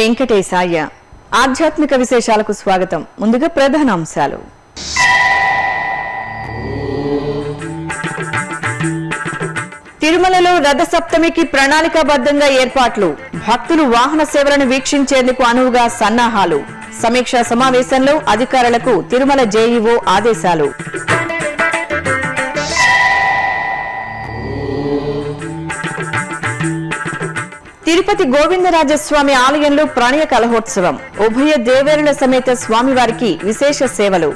వెంకటేశాయ. ఆధ్యాత్మిక విశేషాలకు స్వాగతం. ముందుగా ప్రధాన అంశాలు. తిరుమలలో రథ సప్తమికి ప్రణాళికాబద్ధంగా ఏర్పాట్లు. భక్తులు వాహన సేవలను వీక్షించేందుకు అనువుగా సన్నాహాలు. సమీక్షా సమావేశంలో అధికారులకు తిరుమల జేఈఓ ఆదేశాలు. తిరుపతి గోవిందరాజస్వామి ఆలయంలో ప్రణయ కలహోత్సవం. ఉభయ దేవేరుల సమేత స్వామివారికి విశేష సేవలు.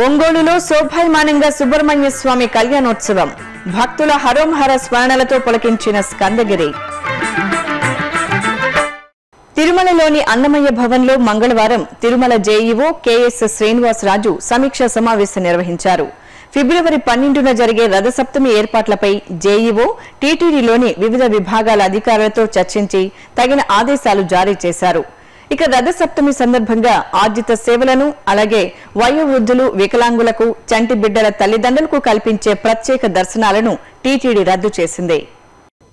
ఒంగోలులో శోభాయమానంగా సుబ్రహ్మణ్య స్వామి కళ్యాణోత్సవం. భక్తుల హరోంహర స్మరణలతో పులకించిన స్కందగిరి. తిరుమలలోని అన్నమయ్య భవన్లో మంగళవారం తిరుమల జేఈఓ కెఎస్ శ్రీనివాసరాజు సమీక్షా సమావేశం నిర్వహించారు. ఫిబ్రవరి పన్నెండున జరిగే రథసప్తమి ఏర్పాట్లపై జేఈఓ టీటీడీలోని వివిధ విభాగాల అధికారులతో చర్చించి తగిన ఆదేశాలు జారీ చేశారు. ఇక రథసప్తమి సందర్భంగా ఆర్జిత సేవలను అలాగే వయోవృద్ధులు వికలాంగులకు చంటి బిడ్డల తల్లిదండ్రులకు కల్పించే ప్రత్యేక దర్శనాలను టీటీడీ రద్దు చేసింది.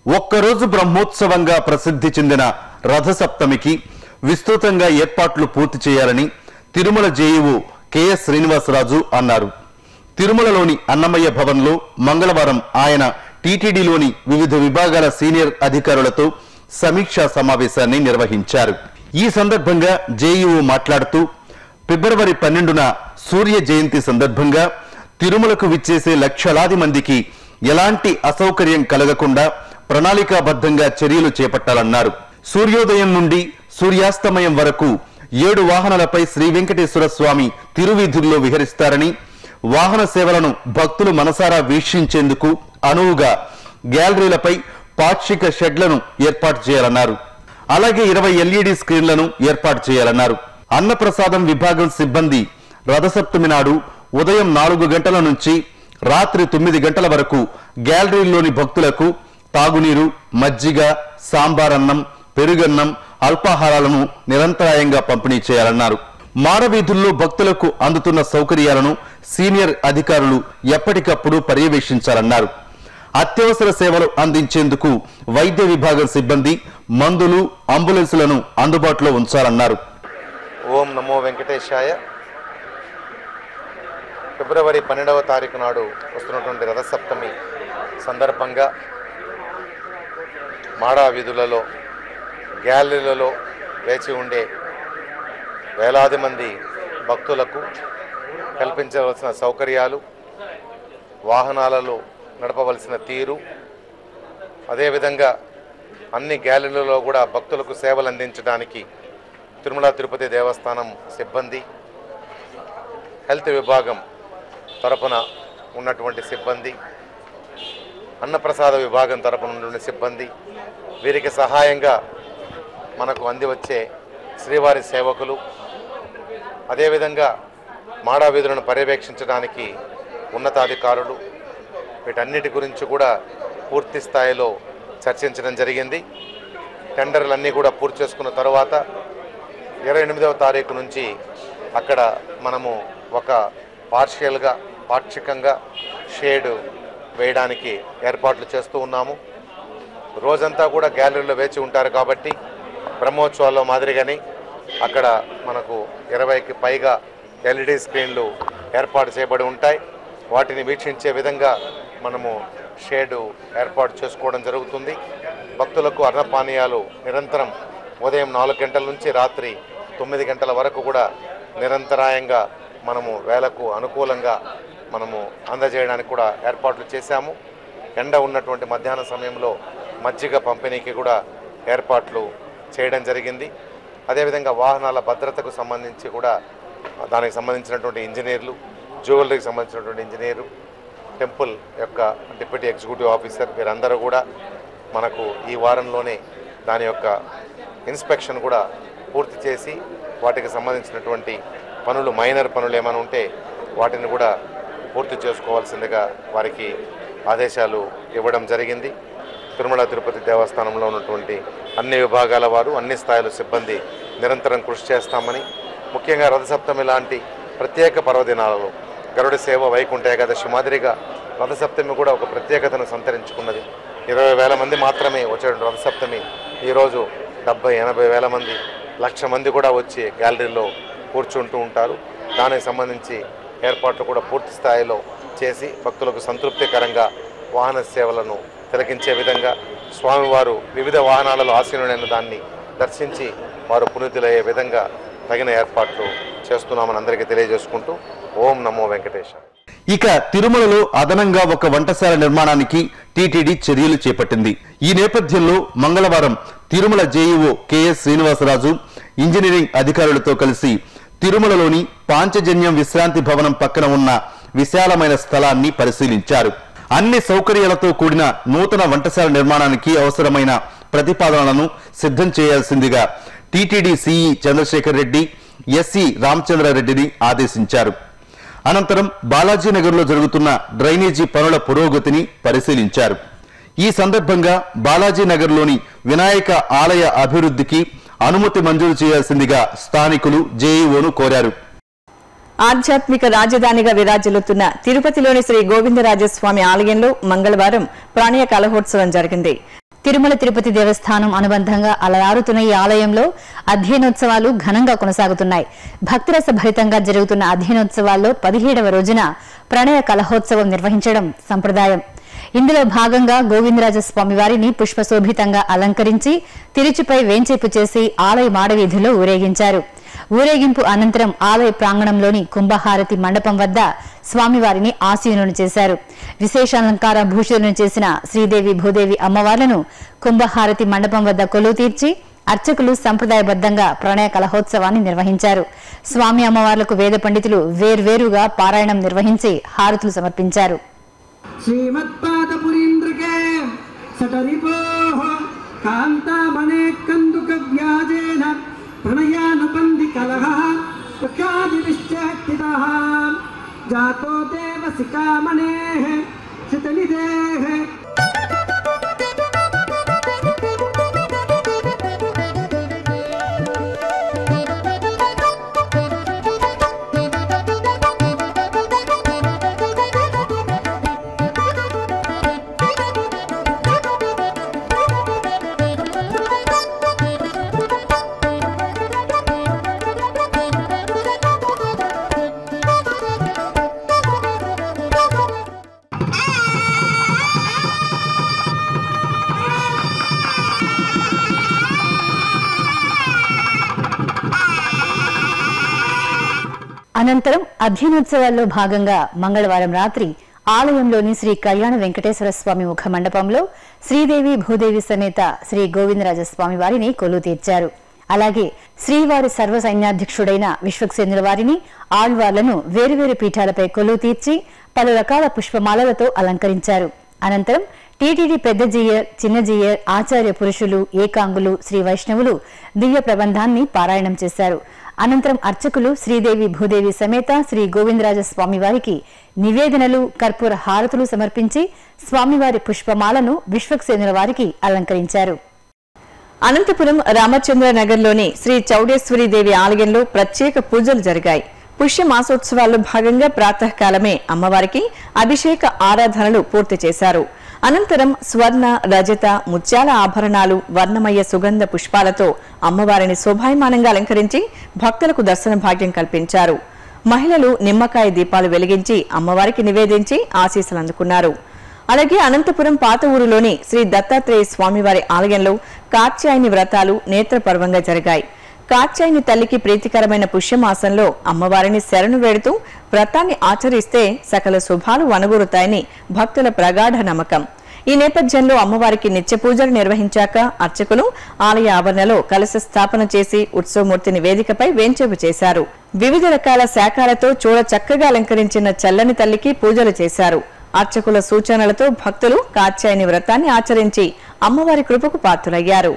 ఒక్కరోజు బ్రహ్మోత్సవంగా ప్రసిద్ధి చెందిన రథసప్తమికి విస్తృతంగా ఏర్పాట్లు పూర్తి చేయాలని తిరుమల జేఈఓ కెఎస్ శ్రీనివాసరాజు అన్నారు. తిరుమలలోని అన్నమయ్య భవన్లో మంగళవారం ఆయన టీటీడీలోని వివిధ విభాగాల సీనియర్ అధికారులతో సమీక్షా సమావేశాన్ని నిర్వహించారు. ఈ సందర్భంగా జేఈఓ మాట్లాడుతూ ఫిబ్రవరి పన్నెండున సూర్య జయంతి సందర్భంగా తిరుమలకు విచ్చేసే లక్షలాది మందికి ఎలాంటి అసౌకర్యం కలగకుండా ప్రణాళికాబద్ధంగా చర్యలు చేపట్టాలన్నారు. సూర్యోదయం నుండి సూర్యాస్తమయం వరకు ఏడు వాహనాలపై శ్రీ వెంకటేశ్వర స్వామి తిరువీధుల్లో విహరిస్తారని వాహన సేవలను భక్తులు మనసారా వీక్షించేందుకు అనువుగా గ్యాలరీలపై పాక్షిక షెడ్లను ఏర్పాటు చేయాలన్నారు. అలాగే ఇరవై ఎల్ఈడి స్క్రీన్లను ఏర్పాటు చేయాలన్నారు. అన్నప్రసాదం విభాగం సిబ్బంది రథసప్తమి నాడు ఉదయం నాలుగు గంటల నుంచి రాత్రి తొమ్మిది గంటల వరకు గ్యాలరీలోని భక్తులకు తాగునీరు మజ్జిగ సాంబార్ అన్నం పెరుగన్నం అల్పాహారాలను నిరంతరాయంగా పంపిణీ చేయాలన్నారు. మారవీధుల్లో భక్తులకు అందుతున్న సౌకర్యాలను సీనియర్ అధికారులు ఎప్పటికప్పుడు పర్యవేక్షించాలన్నారు. అత్యవసర సేవలు అందించేందుకు వైద్య విభాగం సిబ్బంది మందులు అంబులెన్సులను అందుబాటులో ఉంచాలన్నారు. ఓం నమో వెంకటేశాయ. ఫిబ్రవరి పన్నెండవ తారీఖు నాడు వస్తున్నటువంటి రథసప్తమి సందర్భంగా మాడా వీధులలో గ్యాలరీలలో వేచి ఉండే వేలాది మంది భక్తులకు కల్పించవలసిన సౌకర్యాలు వాహనాలలో నడపవలసిన తీరు అదేవిధంగా అన్ని గ్యాలరీలలో కూడా భక్తులకు సేవలు అందించడానికి తిరుమల తిరుపతి దేవస్థానం సిబ్బంది హెల్త్ విభాగం తరపున ఉన్నటువంటి సిబ్బంది అన్నప్రసాద విభాగం తరపున ఉన్నటువంటి సిబ్బంది వీరికి సహాయంగా మనకు అంది వచ్చే శ్రీవారి సేవకులు. అదేవిధంగా మాడా వీధులను పర్యవేక్షించడానికి ఉన్నతాధికారులు. వీటన్నిటి గురించి కూడా పూర్తి స్థాయిలో చర్చించడం జరిగింది. టెండర్లన్నీ కూడా పూర్తి చేసుకున్న తర్వాత ఇరవై ఎనిమిదవ తారీఖు నుంచి అక్కడ మనము ఒక పార్షియల్గా పాక్షికంగా షేడ్ వేయడానికి ఏర్పాట్లు చేస్తూ ఉన్నాము. రోజంతా కూడా గ్యాలరీలో వేచి ఉంటారు కాబట్టి బ్రహ్మోత్సవాల్లో మాదిరిగానే అక్కడ మనకు ఇరవైకి పైగా ఎల్ఈడి స్క్రీన్లు ఏర్పాటు చేయబడి ఉంటాయి. వాటిని వీక్షించే విధంగా మనము షేడు ఏర్పాటు చేసుకోవడం జరుగుతుంది. భక్తులకు అన్నపానీయాలు నిరంతరం ఉదయం నాలుగు గంటల నుంచి రాత్రి తొమ్మిది గంటల వరకు కూడా నిరంతరాయంగా మనము వేలకు అనుకూలంగా మనము అందజేయడానికి కూడా ఏర్పాట్లు చేశాము. ఎండ ఉన్నటువంటి మధ్యాహ్న సమయంలో మజ్జిగ పంపిణీకి కూడా ఏర్పాట్లు చేయడం జరిగింది. అదేవిధంగా వాహనాల భద్రతకు సంబంధించి కూడా దానికి సంబంధించినటువంటి ఇంజనీర్లు జ్యువెలరీకి సంబంధించినటువంటి ఇంజనీరు టెంపుల్ యొక్క డిప్యూటీ ఎగ్జిక్యూటివ్ ఆఫీసర్ వీరందరూ కూడా మనకు ఈ వారంలోనే దాని యొక్క ఇన్స్పెక్షన్ కూడా పూర్తి చేసి వాటికి సంబంధించినటువంటి పనులు మైనర్ పనులు ఏమైనా ఉంటే వాటిని కూడా పూర్తి చేసుకోవాల్సిందిగా వారికి ఆదేశాలు ఇవ్వడం జరిగింది. తిరుమల తిరుపతి దేవస్థానంలో ఉన్నటువంటి అన్ని విభాగాల వారు అన్ని స్థాయిల సిబ్బంది నిరంతరం కృషి చేస్తామని ముఖ్యంగా రథసప్తమి లాంటి ప్రత్యేక పర్వదినాలలో గరుడ సేవ వైకుంఠ ఏకాదశి మాదిరిగా రథసప్తమి కూడా ఒక ప్రత్యేకతను సంతరించుకున్నది. ఇరవై వేల మంది మాత్రమే వచ్చేటువంటి రథసప్తమి. ఈరోజు డెబ్బై ఎనభై వేల మంది లక్ష మంది కూడా వచ్చి గ్యాలరీలో కూర్చుంటూ ఉంటారు. దానికి సంబంధించి ఏర్పాట్లు కూడా పూర్తి స్థాయిలో చేసి భక్తులకు సంతృప్తికరంగా వాహన సేవలను తిలకించే విధంగా స్వామివారు వివిధ వాహనాలలో ఆసీనుడైన దాన్ని దర్శించి వారు పునీతులయ్యే విధంగా తగిన ఏర్పాట్లు చేస్తున్నామని అందరికీ తెలియజేసుకుంటూ ఓం నమో వెంకటేశ. ఇక తిరుమలలో అదనంగా ఒక వంటశాల నిర్మాణానికి టీటీడీ చర్యలు చేపట్టింది. ఈ నేపథ్యంలో మంగళవారం Tirumala JEO KS Srinivasaraju engineering అధికారులతో కలిసి తిరుమలలోని పాంచజన్యం విశ్రాంతి భవనం పక్కన ఉన్న విశాలమైన స్థలాన్ని పరిశీలించారు. అన్ని సౌకర్యాలతో కూడిన నూతన వంటశాల నిర్మాణానికి అవసరమైన ప్రతిపాదనలను సిద్ధం చేయాల్సిందిగా TTD CE Chandrasekhar Reddy SE రామచంద్రారెడ్డిని ఆదేశించారు. అనంతరం బాలాజీనగర్లో జరుగుతున్న డ్రైనేజీ పనుల పురోగతిని పరిశీలించారు. ఈ సందర్భంగా బాలాజీనగర్లోని వినాయక ఆలయ అభివృద్ధికి అనుమతి మంజూరు చేయాల్సిందిగా స్థానికులు జేఈఓను కోరారు. ఆధ్యాత్మిక రాజధానిగా విరాజిల్లుతున్న తిరుపతిలోని శ్రీ గోవిందరాజస్వామి ఆలయంలో మంగళవారం ప్రాణీయ కలహోత్సవం జరిగింది. తిరుమల తిరుపతి దేవస్థానం అనుబంధంగా అలరారుతున్న ఈ ఆలయంలో అధ్యయనోత్సవాలు ఘనంగా కొనసాగుతున్నాయి. భక్తిరస భరితంగా జరుగుతున్న అధ్యయనోత్సవాల్లో పదిహేడవ రోజున ప్రణయ కలహోత్సవం నిర్వహించడం సంప్రదాయం. ఇందులో భాగంగా గోవిందరాజస్వామి వారిని పుష్పశోభితంగా అలంకరించి తిరుచిపై వేంచేపు చేసి ఆలయ మాడవీధిలో ఊరేగించారు. ఊరేగింపు అనంతరం ఆలయ ప్రాంగణంలోని కుంభహారతి మండపం వద్ద స్వామివారిని ఆశీనులను చేశారు. విశేషాలంకార భూషణులను చేసిన శ్రీదేవి భూదేవి అమ్మవార్లను కుంభహారతి మండపం వద్ద కొలువు తీర్చి అర్చకులు సంప్రదాయబద్ధంగా ప్రణయ కలహోత్సవాన్ని నిర్వహించారు. స్వామి అమ్మవార్లకు వేద పండితులు వేర్వేరుగా పారాయణం నిర్వహించి హారతులు సమర్పించారు. ప్రణయానుపం कलहः सुखादिविश्चेत्थितः कामने देवसिकामणेः అనంతరం అధ్యయనోత్సవాల్లో భాగంగా మంగళవారం రాత్రి ఆలయంలోని శ్రీ కళ్యాణ వెంకటేశ్వర స్వామి ముఖ మండపంలో శ్రీదేవి భూదేవి సమేత శ్రీ గోవిందరాజ స్వామి వారిని కొలువు తీర్చారు. అలాగే శ్రీవారి సర్వ సైన్యాధ్యక్షుడైన విశ్వక్సేంద్ర వారిని ఆళ్వార్లను వేరువేరు పీఠాలపై కొలువు తీర్చి పలు రకాల పుష్పమాలలతో అలంకరించారు. అనంతరం టీటీడీ పెద్ద జీయర్ చిన్న జీయర్ ఆచార్య పురుషులు ఏకాంగులు శ్రీ వైష్ణవులు దివ్య ప్రబంధాన్ని పారాయణం చేశారు. అనంతరం అర్చకులు శ్రీదేవి భూదేవి సమేత శ్రీ గోవిందరాజ స్వామివారికి నివేదనలు కర్పూర హారతులు సమర్పించి స్వామివారి పుష్పమాలను విశ్వక్సేనుల వారికి అలంకరించారు. అనంతపురం రామచంద్ర నగర్లోని శ్రీ చౌడేశ్వరి దేవి ఆలయంలో ప్రత్యేక పూజలు జరిగాయి. పుష్య మాసోత్సవాల్లో భాగంగా ప్రాతకాలమే అమ్మవారికి అభిషేక ఆరాధనలు పూర్తి చేశారు. అనంతరం స్వర్ణ రజత ముత్యాల ఆభరణాలు వర్ణమయ సుగంధ పుష్పాలతో అమ్మవారిని శోభాయమానంగా అలంకరించి భక్తులకు దర్శన భాగ్యం కల్పించారు. మహిళలు నిమ్మకాయ దీపాలు వెలిగించి అమ్మవారికి నివేదించి ఆశీస్సులు అందుకున్నారు. అలాగే అనంతపురం పాత ఊరులోని శ్రీ దత్తాత్రేయ స్వామివారి ఆలయంలో కాత్యాయని వ్రతాలు నేత్రపర్వంగా జరిగాయి. కాత్యాయని తల్లికి ప్రీతికరమైన పుష్యమాసంలో అమ్మవారిని శరణు వేడుతూ వ్రతాన్ని ఆచరిస్తే సకల శుభాలు వనగురుతాయని భక్తుల ప్రగాఢ నమ్మకం. ఈ నేపథ్యంలో అమ్మవారికి నిత్య పూజలు నిర్వహించాక అర్చకులు ఆలయ ఆవరణలో కలశ స్థాపన చేసి ఉత్సవమూర్తిని వేదికపై వేంచేపు చేశారు. వివిధ రకాల శాఖలతో చూడ చక్కగా అలంకరించిన చల్లని తల్లికి పూజలు చేశారు. అర్చకుల సూచనలతో భక్తులు కాత్యాయని వ్రతాన్ని ఆచరించి అమ్మవారి కృపకు పాత్రులయ్యారు.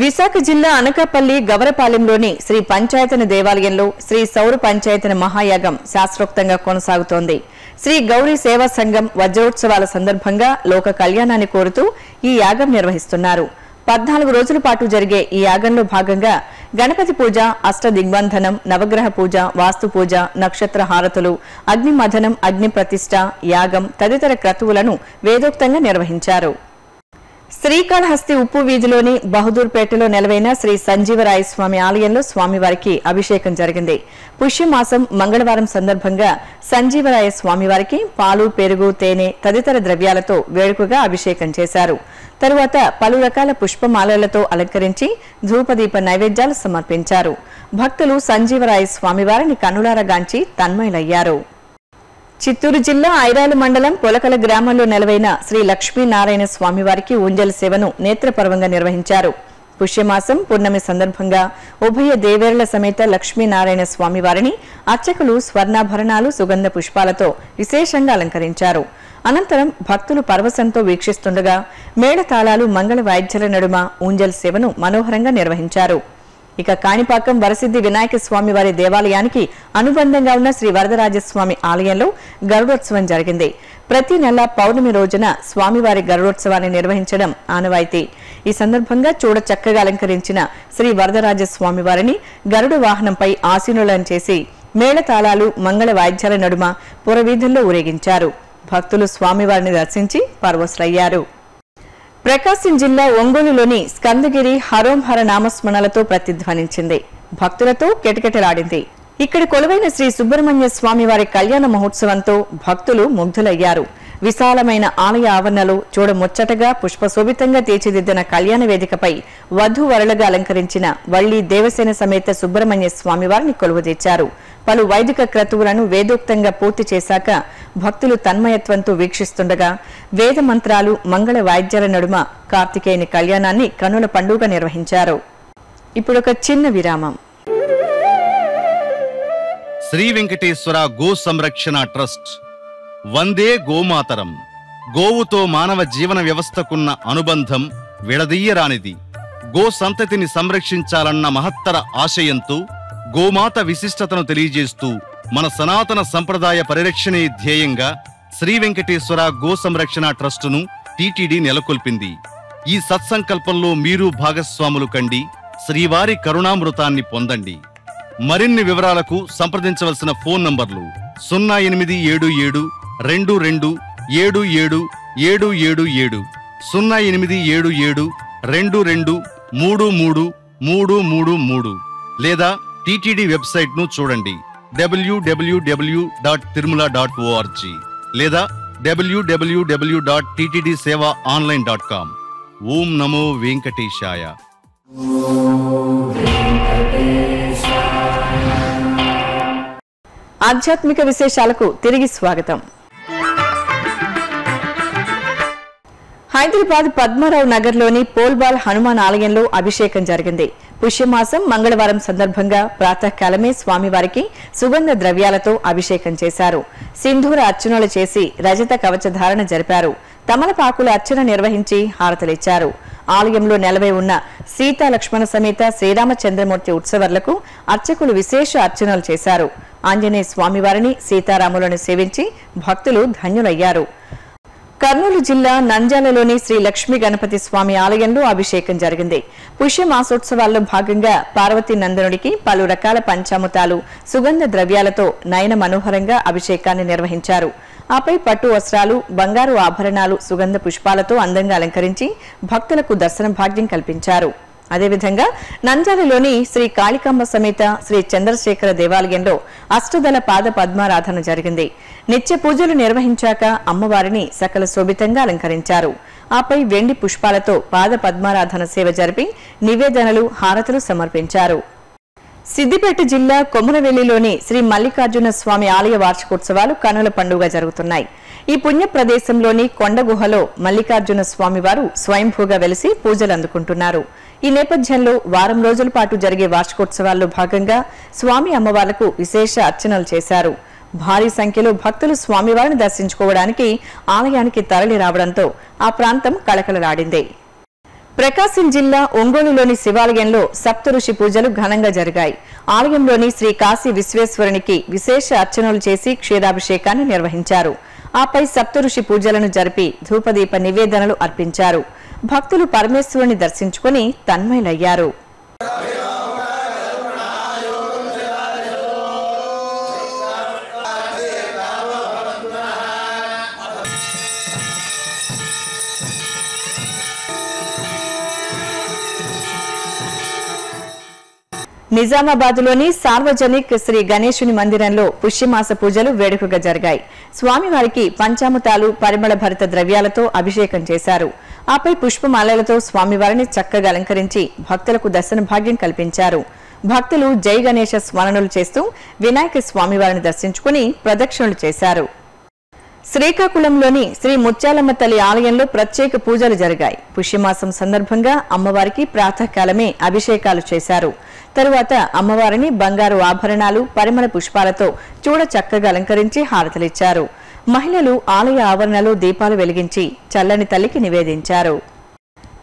విశాఖ జిల్లా అనకాపల్లి గవరపాలెంలోని శ్రీ పంచాయతన దేవాలయంలో శ్రీ సౌర పంచాయతన మహాయాగం శాస్త్రోక్తంగా కొనసాగుతోంది. శ్రీ గౌరీ సేవా సంఘం వజ్రోత్సవాల సందర్భంగా లోక కళ్యాణాన్ని కోరుతూ ఈ యాగం నిర్వహిస్తున్నారు. పద్నాలుగు రోజుల పాటు జరిగే ఈ యాగంలో భాగంగా గణపతి పూజ అష్ట దిగ్బంధనం నవగ్రహ పూజ వాస్తు పూజ నక్షత్ర హారతులు అగ్నిమథనం అగ్ని ప్రతిష్ట యాగం తదితర క్రతువులను వేదోక్తంగా నిర్వహించారు. శ్రీకాళహస్తి ఉప్పు వీధిలోని బహదూర్పేటలో నెలవైన శ్రీ సంజీవరాయ స్వామి ఆలయంలో స్వామివారికి అభిషేకం జరిగింది. పుష్యమాసం మంగళవారం సందర్భంగా సంజీవరాయ స్వామివారికి పాలు పెరుగు తేనె తదితర ద్రవ్యాలతో వేడుకగా అభిషేకం చేశారు. తరువాత పలు రకాల పుష్పమాలలతో అలంకరించి ధూపదీప నైవేద్యాలు సమర్పించారు. భక్తులు సంజీవరాయ స్వామివారిని కన్నులారగాంచి తన్మయులయ్యారు. చిత్తూరు జిల్లా ఐరాలు మండలం పొలకల గ్రామంలో నెలవైన శ్రీ లక్ష్మీనారాయణ స్వామివారికి ఊంజల్ సేవను నేత్రపర్వంగా నిర్వహించారు. పుష్యమాసం పూర్ణమి సందర్భంగా ఉభయ దేవేరుల సమేత లక్ష్మీనారాయణ స్వామివారిని అర్చకులు స్వర్ణాభరణాలు సుగంధ పుష్పాలతో విశేషంగా అలంకరించారు. అనంతరం భక్తులు పరవశంతో వీక్షిస్తుండగా మేళతాళాలు మంగళ వాయిద్యాల నడుమ ఊంజల్ సేవను మనోహరంగా నిర్వహించారు. ఇక కాణిపాకం వరసిద్ధి వినాయక స్వామి వారి దేవాలయానికి అనుబంధంగా ఉన్న శ్రీ వరదరాజస్వామి ఆలయంలో గరుడోత్సవం జరిగింది. ప్రతి నెల పౌర్ణమి రోజున స్వామివారి గరుడోత్సవాన్ని నిర్వహించడం ఆనవాయితీ. ఈ సందర్భంగా చూడ చక్కగా అలంకరించిన శ్రీ వరదరాజస్వామి వారిని గరుడ వాహనంపై ఆసీనులను చేసి మేళతాళాలు మంగళ వాయిద్యాల నడుమ పురవీధుల్లో ఊరేగించారు. భక్తులు స్వామివారిని దర్శించి పరవశులయ్యారు. ప్రకాశం జిల్లా ఒంగోలులోని స్కందగిరి హరోంహర నామస్మరణలతో ప్రతిధ్వనించింది. భక్తులతో కెటకెటలాడింది. ఇక్కడ కొలువైన శ్రీ సుబ్రహ్మణ్య స్వామి వారి కళ్యాణ మహోత్సవంతో భక్తులు ముగ్ధులయ్యారు. విశాలమైన ఆలయ ఆవరణలో చూడముచ్చటగా పుష్పశోభితంగా తీర్చిదిద్దిన కళ్యాణ వేదికపై వధువరలుగా అలంకరించిన వల్లి దేవసేన సమేత సుబ్రహ్మణ్య స్వామివారిని కొలువుదీర్చారు పలు వైదిక క్రతువులను వేదోక్తంగా పూర్తి చేశాక భక్తులు తన్మయత్వంతో వీక్షిస్తుండగా వేద మంత్రాలు మంగళ వాయిద్యాల నడుమ కార్తికేయుని కళ్యాణాన్ని కనుల పండుగ నిర్వహించారు. ఇప్పుడొక చిన్న విరామం. శ్రీ వెంకటేశ్వర గో సంరక్షణ ట్రస్ట్ వందే గోమాతరం. గోవుతో మానవ జీవన వ్యవస్థకున్న అనుబంధం విడదీయరానిది. గో సంతతిని సంరక్షించాలన్న మహత్తర ఆశయంతో గోమాత విశిష్టతను తెలియజేస్తూ మన సనాతన సంప్రదాయ పరిరక్షణే ధ్యేయంగా శ్రీ వెంకటేశ్వర గో సంరక్షణ ట్రస్టును టీటీడీ నెలకొల్పింది. ఈ సత్సంకల్పంలో మీరు భాగస్వాములు కండి శ్రీవారి కరుణామృతాన్ని పొందండి. మరిన్ని వివరాలకు సంప్రదించవలసిన ఫోన్ నంబర్లు సున్నా ఎనిమిది ఏడు ఏడు రెండు రెండు ఏడు ఏడు ఏడు ఏడు ఏడు సున్నా ఎనిమిది ఏడు ఏడు రెండు రెండు మూడు మూడు మూడు మూడు మూడు లేదా టీటీడీ వెబ్సైట్ను చూడండి. W W W dot Tirumala dot O R G లేదా W W W dot TTD seva online dot com ఓం నమో వెంకటేశాయ. ఆధ్యాత్మిక విశేషాలకు తిరిగి స్వాగతం. హైదరాబాద్ పద్మారావు నగర్లోని పోల్బాల్ హనుమాన్ ఆలయంలో అభిషేకం జరిగింది. పుష్యమాసం మంగళవారం సందర్భంగా ప్రాతకాలమే స్వామివారికి సుగంధ ద్రవ్యాలతో అభిషేకం చేశారు. సింధూర అర్చనలు చేసి రజత కవచ ధారణ జరిపారు. తమలపాకుల అర్చన నిర్వహించి హారతలిచ్చారు. ఆలయంలో నెలవై ఉన్న సీతా లక్ష్మణ సమేత శ్రీరామచంద్రమూర్తి ఉత్సవర్లకు అర్చకులు విశేష అర్చనలు చేశారు. ఆంజనేయ స్వామివారిని సీతారాములను సేవించి భక్తులు ధన్యులయ్యారు. కర్నూలు జిల్లా నంద్యాలలోని శ్రీ లక్ష్మీ గణపతి స్వామి ఆలయంలో అభిషేకం జరిగింది. పుష్య మాసోత్సవాల్లో భాగంగా పార్వతీ నందనుడికి పలు రకాల పంచామృతాలు సుగంధ ద్రవ్యాలతో నయన మనోహరంగా అభిషేకాన్ని నిర్వహించారు. ఆపై పట్టు వస్త్రాలు బంగారు ఆభరణాలు సుగంధ పుష్పాలతో అందంగా అలంకరించి భక్తులకు దర్శన భాగ్యం కల్పించారు. అదేవిధంగా నంద్యాలలోని శ్రీ కాళికాంబ సమేత శ్రీ చంద్రశేఖర దేవాలయంలో అష్టదళ పాద పద్మారాధన జరిగింది. నిత్య పూజలు నిర్వహించాక అమ్మవారిని సకల శోభితంగా అలంకరించారు. ఆపై వెండి పుష్పాలతో పాద పద్మారాధన సేవ జరిపి నివేదనలు హారతులు సమర్పించారు. సిద్దిపేట జిల్లా కొమరవెల్లిలోని శ్రీ మల్లికార్జున స్వామి ఆలయ వార్షికోత్సవాలు కనుల పండుగ జరుగుతున్నాయి. ఈ పుణ్య ప్రదేశంలోని కొండ గుహలో మల్లికార్జున స్వామివారు స్వయంభూగా వెలిసి పూజలు అందుకుంటున్నారు. ఈ నేపథ్యంలో వారం రోజుల పాటు జరిగే వార్షికోత్సవాల్లో భాగంగా స్వామి అమ్మవార్లకు విశేష అర్చనలు చేశారు. భారీ సంఖ్యలో భక్తులు స్వామివారిని దర్శించుకోవడానికి ఆలయానికి తరలి రావడంతో ఆ ప్రాంతం కళకళలాడింది. ప్రకాశం జిల్లా ఒంగోలులోని శివాలయంలో సప్తఋషి పూజలు ఘనంగా జరిగాయి. ఆలయంలోని శ్రీ కాశీ విశ్వేశ్వరునికి విశేష అర్చనలు చేసి క్షీరాభిషేకాన్ని నిర్వహించారు. ఆపై సప్తఋషి పూజలను జరిపి ధూపదీప నివేదనలు అర్పించారు. భక్తులు పరమేశ్వరుని దర్శించుకుని తన్మయులయ్యారు. నిజామాబాద్లోని సార్వజనిక్ శ్రీ గణేశుని మందిరంలో పుష్యమాస పూజలు వేడుకగా జరిగాయి. స్వామివారికి పంచామృతాలు పరిమళ భరిత ద్రవ్యాలతో అభిషేకం చేశారు. ఆపై పుష్పమాలలతో స్వామివారిని చక్కగా అలంకరించి భక్తులకు దర్శన భాగ్యం కల్పించారు. భక్తులు జై గణేశ స్మరణలు చేస్తూ వినాయక స్వామివారిని దర్శించుకుని ప్రదక్షిణలు చేశారు. శ్రీకాకుళంలోని శ్రీ ముత్యాలమ్మ తల్లి ఆలయంలో ప్రత్యేక పూజలు జరిగాయి. పుష్యమాసం సందర్భంగా అమ్మవారికి ప్రాతకాలమే అభిషేకాలు చేశారు. తరువాత అమ్మవారిని బంగారు ఆభరణాలు పరిమళ పుష్పాలతో చూడ చక్కగా అలంకరించి హారతలిచ్చారు. మహిళలు ఆలయ ఆవరణలో దీపాలు వెలిగించి చల్లని తల్లికి నివేదించారు.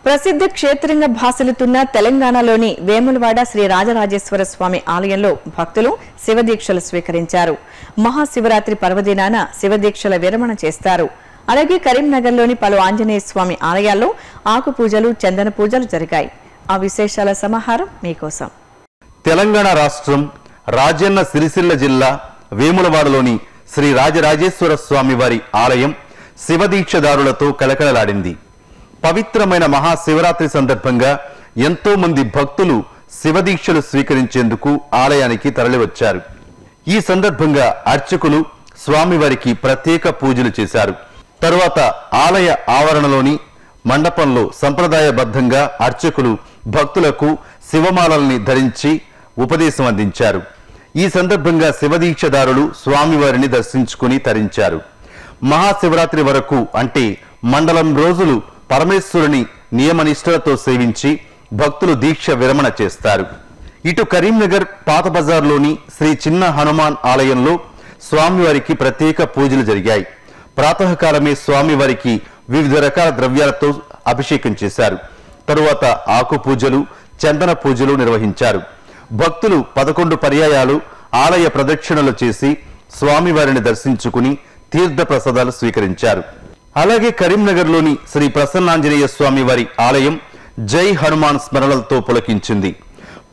ప్రసిద్ధ క్షేత్రంగా భాసలుతున్న తెలంగాణలోని వేములవాడ శ్రీ రాజరాజేశ్వర స్వామి ఆలయంలో భక్తులు శివదీక్షలు స్వీకరించారు. మహాశివరాత్రి పర్వదినాన శివదీక్షల విరమణ చేస్తారు. అలాగే కరీంనగర్లోని పలు ఆంజనేయ స్వామి ఆలయాల్లో ఆకు పూజలు చందన పూజలు జరిగాయి. ఆ విశేషాల సమాహారం మీకోసం. తెలంగాణ రాష్ట్రం రాజన్న సిరిసిల్ల జిల్లా వేములవాడలోని శ్రీ రాజరాజేశ్వర స్వామి వారి ఆలయం శివదీక్షదారులతో కలకలలాడింది. పవిత్రమైన మహాశివరాత్రి సందర్భంగా ఎంతో మంది భక్తులు శివదీక్షలు స్వీకరించేందుకు ఆలయానికి తరలివచ్చారు. ఈ సందర్భంగా అర్చకులు స్వామివారికి ప్రత్యేక పూజలు చేశారు. తరువాత ఆలయ ఆవరణలోని మండపంలో సంప్రదాయబద్ధంగా అర్చకులు భక్తులకు శివమాలల్ని ధరించి ఉపదేశం అందించారు. ఈ సందర్భంగా శివదీక్షదారులు స్వామివారిని దర్శించుకుని తరించారు. మహాశివరాత్రి వరకు అంటే మండలం రోజులు పరమేశ్వరుని నియమనిష్టలతో సేవించి భక్తులు దీక్ష విరమణ చేస్తారు. ఇటు కరీంనగర్ పాత బజార్లోని శ్రీ చిన్న హనుమాన్ ఆలయంలో స్వామివారికి ప్రత్యేక పూజలు జరిగాయి. ప్రాతకాలమే స్వామివారికి వివిధ రకాల ద్రవ్యాలతో అభిషేకం చేశారు. తరువాత ఆకు పూజలు చందన పూజలు నిర్వహించారు. భక్తులు పదకొండు పర్యాయాలు ఆలయ ప్రదక్షిణలు చేసి స్వామివారిని దర్శించుకుని తీర్థ ప్రసాదాలు స్వీకరించారు. అలాగే కరీంనగర్లోని శ్రీ ప్రసన్నాంజనేయ స్వామి వారి ఆలయం జై హనుమాన్ స్మరణలతో పులకించింది.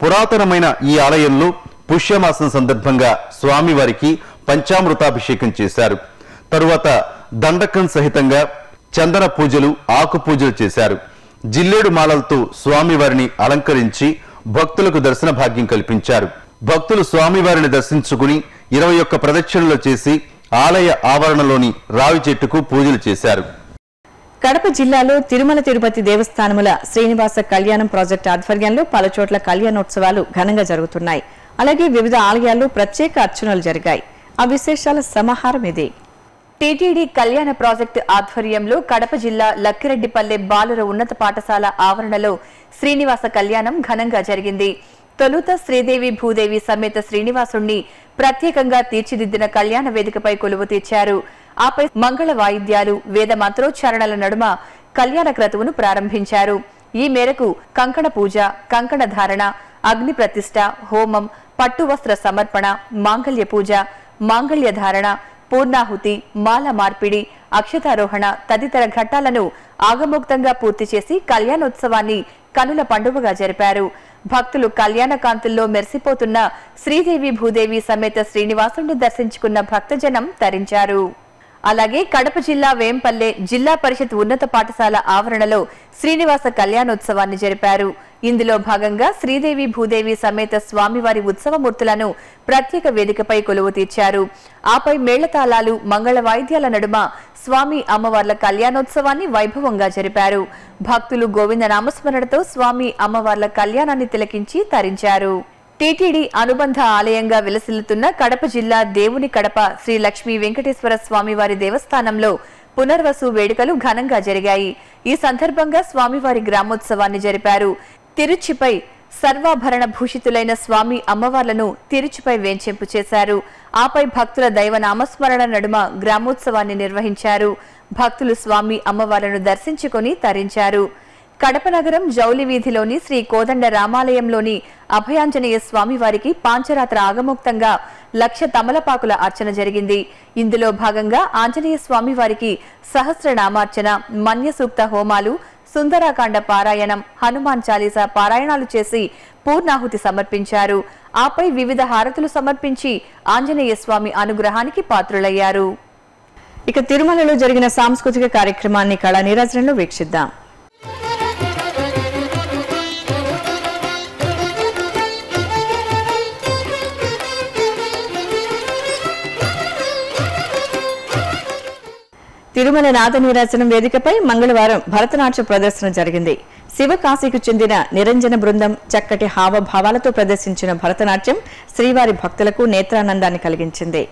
పురాతనమైన ఈ ఆలయంలో పుష్యమాసం సందర్భంగా స్వామివారికి పంచామృతాభిషేకం చేశారు. తరువాత దండకం సహితంగా చందన పూజలు ఆకు పూజలు చేశారు. జిల్లేడు మాలలతో స్వామివారిని అలంకరించి భక్తులకు దర్శన భాగ్యం కల్పించారు. భక్తులు స్వామివారిని దర్శించుకుని ఇరవై ఒక్క ప్రదక్షిణలు చేసి ఆలయ ఆవరణలోని రావి చెట్టుకు పూజలు చేశారు. కడప జిల్లాలో తిరుమల తిరుపతి దేవస్థానముల శ్రీనివాస కళ్యాణం ప్రాజెక్టు ఆధ్వర్యంలో పలుచోట్ల కళ్యాణోత్సవాలు ఘనంగా జరుగుతున్నాయి. అలాగే వివిధ ఆలయాల్లో ప్రత్యేక అర్చనలు జరిగాయి. ఆ విశేషాల సమాహారం ఇది. టీటీడీ కళ్యాణ ప్రాజెక్టు ఆధ్వర్యంలో కడప జిల్లా లక్కిరెడ్డిపల్లె బాలుర ఉన్నత పాఠశాల ఆవరణలో శ్రీనివాస కళ్యాణం ఘనంగా జరిగింది. తొలుత శ్రీదేవి భూదేవి సమేత శ్రీనివాసుణ్ణి ప్రత్యేకంగా తీర్చిదిద్దిన కళ్యాణ వేదికపై కొలువు తీర్చారు. ఆపై మంగళ వాయిద్యాలు వేద మంత్రోచ్చారణల నడుమ కళ్యాణ క్రతువును ప్రారంభించారు. ఈ మేరకు కంకణ పూజ కంకణ ధారణ అగ్ని ప్రతిష్ట హోమం పట్టువస్త్ర సమర్పణ మాంగళ్య పూజ మాంగళ్య ధారణ పూర్ణాహుతి మాల మార్పిడి అక్షతారోహణ తదితర ఘట్టాలను ఆగమోక్తంగా పూర్తి చేసి కళ్యాణోత్సవాన్ని కనుల పండుగగా జరిపారు. భక్తులు కళ్యాణ కాంతుల్లో మెరిసిపోతున్న శ్రీదేవి భూదేవి సమేత శ్రీనివాసుని దర్శించుకున్న భక్తజనం తరించారు. అలాగే కడప జిల్లా వేంపల్లె జిల్లా పరిషత్ ఉన్నత పాఠశాల ఆవరణలో శ్రీనివాస కళ్యాణోత్సవాన్ని జరిపారు. ఇందులో భాగంగా శ్రీదేవి భూదేవి సమేత స్వామివారి ఉత్సవమూర్తులను ప్రత్యేక వేదికపై కొలువు తీర్చారు. ఆపై మేళతాళాలు మంగళ వాయిద్యాల నడుమ స్వామి అమ్మవార్ల కళ్యాణోత్సవాన్ని వైభవంగా జరిపారు. భక్తులు గోవింద నామస్మరణతో స్వామి అమ్మవార్ల కళ్యాణాన్ని తిలకించి తరించారు. టీటీడీ అనుబంధ ఆలయంగా విలసిల్లుతున్న కడప జిల్లా దేవుని కడప శ్రీ లక్ష్మీ వెంకటేశ్వర స్వామివారి దేవస్థానంలో పునర్వసు వేడుకలు ఘనంగా జరిగాయి. ఈ సందర్భంగా స్వామివారి గ్రామోత్సవాన్ని జరిపారు. తిరుచిపై సర్వాభరణ భూషితులైన స్వామి అమ్మవార్లను తిరుచిపై వేంచెంపు చేశారు. ఆపై భక్తుల దైవ నామస్మరణ నడుమ గ్రామోత్సవాన్ని నిర్వహించారు. భక్తులు స్వామి అమ్మవార్లను దర్శించుకొని తరించారు. కడప నగరం జౌలి వీధిలోని శ్రీ కోదండ రామాలయంలోని అభయాంజనేయ స్వామివారికి పాంచరాత్ర ఆగమోక్తంగా లక్ష తమలపాకుల అర్చన జరిగింది. ఇందులో భాగంగా ఆంజనేయ స్వామివారికి సహస్రనామార్చన మన్యసూక్త హోమాలు సుందరాకాండ పారాయణం హనుమాన్ చాలీసా పారాయణాలు చేసి పూర్ణాహుతి సమర్పించారు. ఆపై వివిధ హారతులు సమర్పించి ఆంజనేయ స్వామి అనుగ్రహానికి పాత్రులయ్యారు. ఇక తిరుమలలో జరిగిన సాంస్కృతిక కార్యక్రమాన్ని కళా నీరాజనంలో వీక్షిద్దాం. తిరుమల నాద నీరాజనం వేదికపై మంగళవారం భరతనాట్య ప్రదర్శన జరిగింది. శివకాశీకి చెందిన నిరంజన బృందం చక్కటి హావభావాలతో ప్రదర్శించిన భరతనాట్యం శ్రీవారి భక్తులకు నేత్రానందాన్ని కలిగించింది.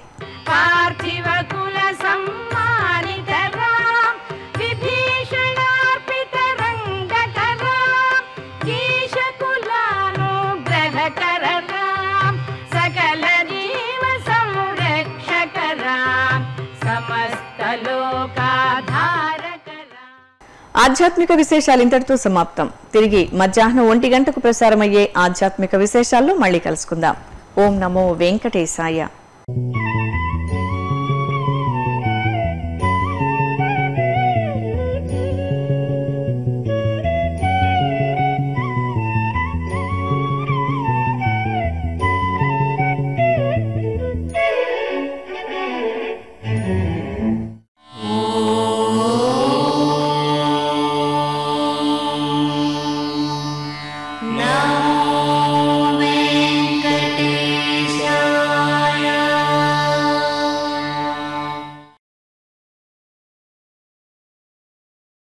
ఆధ్యాత్మిక విశేషాలు ఇంతటితో సమాప్తం. తిరిగి మధ్యాహ్నం ఒంటి గంటకు ప్రసారమయ్యే ఆధ్యాత్మిక విశేషాల్లో మళ్ళీ కలుసుకుందాం. ఓం నమో వెంకటేశాయ.